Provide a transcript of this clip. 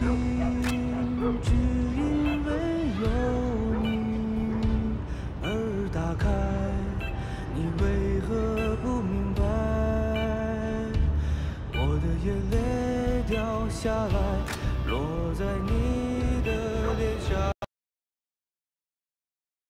一，只因为有你而打开，你为何不明白？我的眼泪掉下来，落在。